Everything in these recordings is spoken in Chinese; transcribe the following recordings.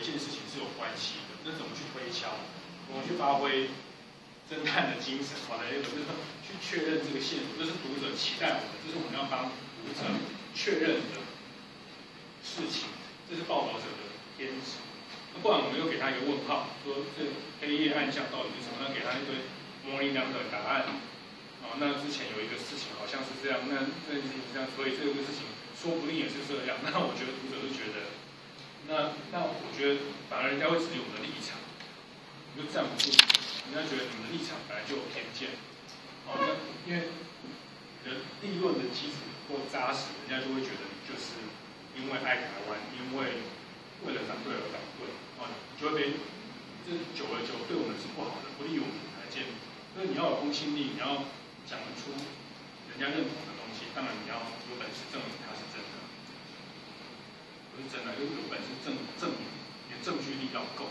一件事情是有关系的，那怎么去推敲？我们去发挥侦探的精神，好来就是去确认这个线索，这是读者期待我们，这是我们要帮读者确认的事情，这是报道者的天职。那不然我们又给他一个问号，说这黑夜暗象到底是什么？那给他一堆模棱两可的答案。哦，那之前有一个事情好像是这样，那这件事情这样，所以这个事情说不定也是这样。那我觉得读者就觉得，那那我觉得反而人家会质疑我们的立场。你就站不住，人家觉得你们的立场本来就有偏见，哦，那因为的立论的基础够扎实，人家就会觉得你就是因为爱台湾，因为为了反对而反对，哦，就会被这久而久对我们是不好的，不利于我们台建。所以你要有公信力，你要讲得出人家认同的东西，当然你要有本事证明它是真的，不是真的，有有本事证证明，你的证据力要够。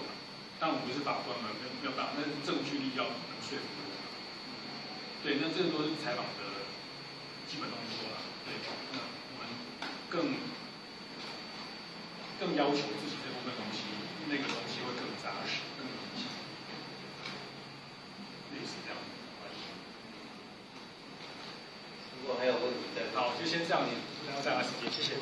但我们不是法官嘛，要要把那证据力要能说服我。对，那这个都是采访的基本动作了。对，那我们更更要求自己这部分东西，那个东西会更扎实、更明显。类似这样的关系。如果还有问题再好，就先这样子，大家再来时间，谢谢。